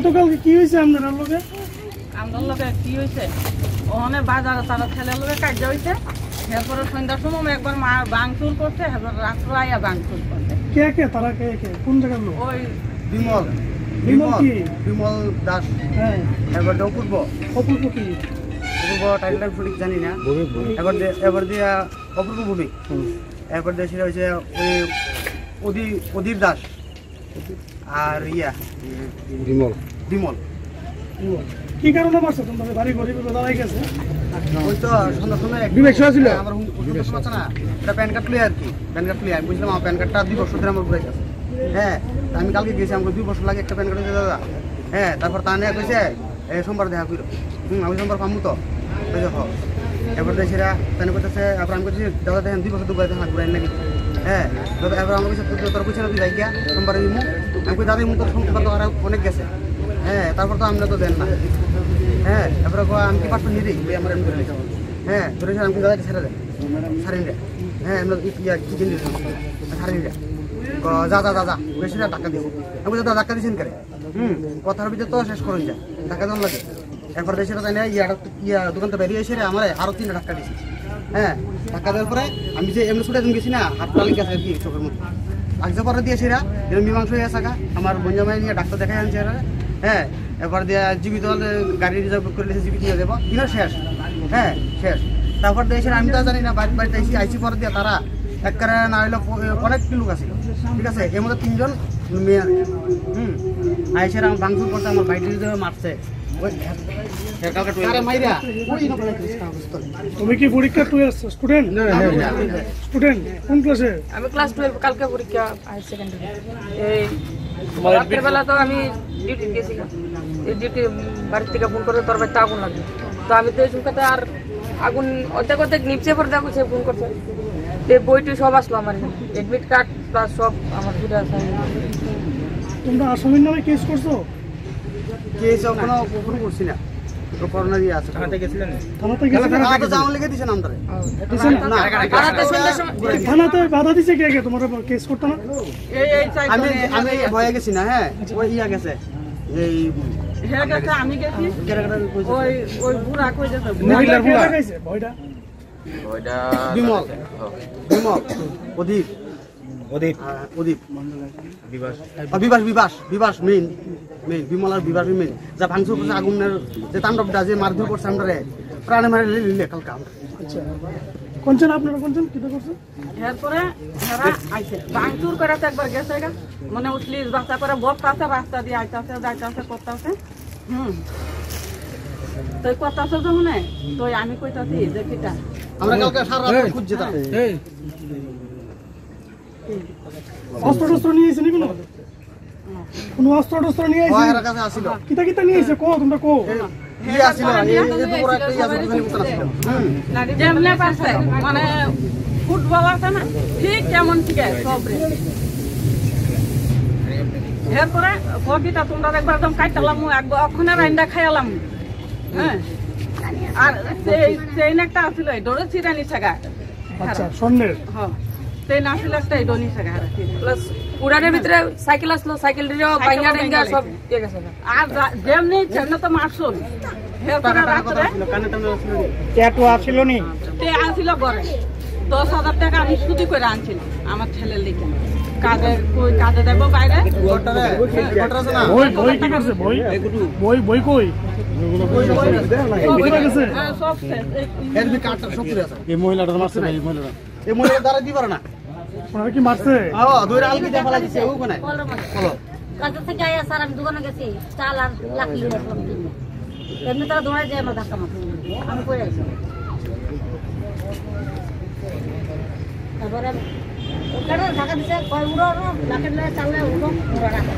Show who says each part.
Speaker 1: গতকালকে কি হয়েছে আপনার লোকে
Speaker 2: আমার লোকে কি হয়েছে? ওখানে বাজারে তারা ছেলের লোকে কাজ হয়েছে এরপরে সন্ধ্যার সময় একবার মা বাংচুর করছে এবার রাত্রে আইয়া বাংচুর করছে।
Speaker 1: কে কে? তারা কে কে? কোন জায়গার লোক?
Speaker 2: ওই
Speaker 3: বিমল।
Speaker 1: বিমল কি?
Speaker 3: বিমল দাস।
Speaker 1: হ্যাঁ।
Speaker 3: এবার অপূর্ব
Speaker 1: অপূর্ব কি?
Speaker 3: অপূর্ব টাইটেলটা সঠিক জানি না। এবার দিয়ে এবার দিয়ে অপূর্ব ভূমি। এরপর দিয়ে সেটা হচ্ছে ওই অধি অধীর দাস। আর ইয়া।
Speaker 4: বিমল।
Speaker 3: বিমল।
Speaker 1: কি কারণে মারছে? তোমাদের বাড়ি গরিব দাঁড়াই গেছে।
Speaker 3: ওই তো সন্ধ্যার সময় এক-
Speaker 4: বিবেক ছিল?
Speaker 3: আমার তো আছে না। এটা প্যান কার্ড প্লে আর কি প্যান কার্ড প্লে আমি বুঝলাম আমার প্যান কার্ডটা দুই বছর ধরে আমার ঘুরে গেছে হ্যাঁ তা আমি কালকে গেছি আমাকে দুই বছর লাগে একটা প্যান কার্ড দাদা। হ্যাঁ তারপর তা নিয়ে কইছে সোমবার দেখা করো হুম আমি সোমবার পামু তো। হ এবার দেখছি রা তাই করতেছে এবার আমি করছি দাদা দেখেন দুই বছর দুবার দেখা ঘুরাই নাকি? হ্যাঁ দাদা এবার আমার কাছে তোর কইছে না তুই গিয়া সোমবার দিমু আমি কই দাদা মুখ তো সোমবার তো আর অনেক গেছে। হ্যাঁ তারপর তো আমরা তো দেন না। হ্যাঁ কয়, আমি কি পারতো নিয়ে দিই? আমার এমনি করে হ্যাঁ ধরে আমি দাদাকে ছেড়ে দেন। ছাড়িন হ্যাঁ আমরা ইয়া, কি কিনে ছাড়িন যা যা যা যা, বেশি টাকা দিছি আমি দাদা টাকা দিছেন কেন? হুম, কথার ভিতরে তো শেষ করুন যা টাকা দেওয়ার লাগে। একবার দেশে তাই না, ইয়া ইয়া দোকান তো বেরিয়ে এসে আমার আরও তিনটা টাকা দিছি। হ্যাঁ টাকা দেওয়ার পরে আমি যে এমনি ছুটে গেছি না, হাত টালি গেছে আর কি চোখের মধ্যে। আগজা পরে দিয়েছি এরা মীমাংস হয়ে থাকা আমার বঞ্জামাই নিয়ে ডাক্তার দেখাই আনছে হ্যাঁ এবার দিয়ে জীবিত হলে গাড়ি রিজার্ভ করে দিয়েছে জীবিত নিয়ে দেবো কিনা শেষ। হ্যাঁ শেষ। তারপর দিয়ে আমি তো জানি না বাড়ি বাড়িতে আইসি আইসি পরে দিয়ে তারা একবারে না হইলে অনেক লোক আছিল ঠিক আছে? এর মধ্যে তিনজন মেয়ে। হুম। আইসে আমার ভাঙচুর করছে আমার বাইক মারছে।
Speaker 1: তুমি কি পরীক্ষা স্টুডেন্ট স্টুডেন্ট কোন ক্লাসে
Speaker 5: আমি ক্লাস টুয়েলভ কালকে পরীক্ষা হায়ার সেকেন্ডারি এই রাতের বেলা তো আমি ডিউটি গেছিলাম। ডিউটি বাড়ির থেকে ফোন করে তোর বাড়িতে আগুন লাগবে। তো আমি তো এই চুলকাতে আর আগুন অর্ধেক অর্ধেক নিপছে পরে দেখো সে ফোন করছে। তো এই বইটি সব আসলো আমার এডমিট কার্ড প্লাস সব আমার ঘুরে আসা
Speaker 1: তোমরা আসামির নামে কেস করছ?
Speaker 3: কেস এখনও কোনো করছি না। করোনা দিয়ে আছে থানাতে গেছিলেন
Speaker 1: থানাতে গেছে
Speaker 3: থানাতে যাওয়ার লেগে দিছেন আমাদের না
Speaker 5: পাড়াতে সন্ধ্যার সময়
Speaker 1: থানাতে বাধা দিছে কে কে তোমার কেস করতে না
Speaker 2: এই এই চাই
Speaker 3: আমি আমি ভয়ে গেছি না হ্যাঁ ওই ইয়া গেছে এই
Speaker 2: হে গেছে আমি গেছি ওই ওই বুড়া কই গেছে
Speaker 1: ভয়টা কে দেখাইছে ভয়টা
Speaker 3: বিমল বিমল অদীপ
Speaker 4: অদীপ
Speaker 3: অদীপ বিবাস বিবাস বিবাস বিবাস মেইন মেইন বিমল আর বিবাস মেইন যা ভাঙচুর করছে আগুনের যে তাণ্ডবটা যে মারধর করছে আমরা প্রাণে মারে লিলে কালকে
Speaker 1: আচ্ছা। কোনছেন আপনারা করছে
Speaker 2: এরপরে হেরা আইছে একবার গেছে গা। মানে উঠলিস বাচ্চা করে বসতাছে রাস্তা দিয়ে আইতাছে যাইতাছে করতাছে। হুম। তো করতাছে যখন তো আমি কইতাছি যে কিটা?
Speaker 3: আমরা কালকে সারা রাত খুঁজছি
Speaker 1: অস্ত্র টস্ত্র নিয়ে এসে কোনো কোনো অস্ত্র টস্ত্র নিয়ে এসে কিতা কিতা নিয়ে এসে কো তোমরা কো?
Speaker 2: মানে ফুটবল আছে না ঠিক কেমন ঠিক সব রে এরপরে কবিতা তোমরা একবার একদম কাটালাম একবার অক্ষণে রান্না খাইলাম হ্যাঁ? আর সেই সেই একটা আসিল ডরে চিরানি থাকা
Speaker 1: আচ্ছা স্বর্ণের?
Speaker 2: হ্যাঁ সেই না একটা ডনি থাকা
Speaker 5: প্লাস উড়ানের ভিতরে সাইকেল আসলো সাইকেল সব ইয়ে গেছে
Speaker 2: আর যেমনি তো দশ হাজার টাকা আমি করে আনছিলাম আমার ছেলের লিখে কাজে কই কাজে দেবো বাইরে?
Speaker 3: গোটারে গোটারে আছে না?
Speaker 1: বই বই কি করছে? বই? বই বই কই? কোথায় গেছে
Speaker 2: হ্যাঁ। এই-
Speaker 4: মহিলাটা মারছে না এই মহিলাটা।
Speaker 3: এই মহিলা দ্বারা দিবার না।
Speaker 1: ওনারা কি মারছে?
Speaker 3: দুইটা আলকি দিয়ে ফেলা দিছে ও কোনে বলো
Speaker 6: কাজ থেকে আয়া স্যার আমি দোকানে গেছি চাল আর লাকি নিয়ে আসলাম এমনি তারা দৌড়ায় যায় আমার ধাক্কা মারছে। আমি কই আছি তারপরে ওখানে ঢাকা দিছে কয় উড়ো লাকেট লয়ে চাললে উড়ো উড়ো রাখা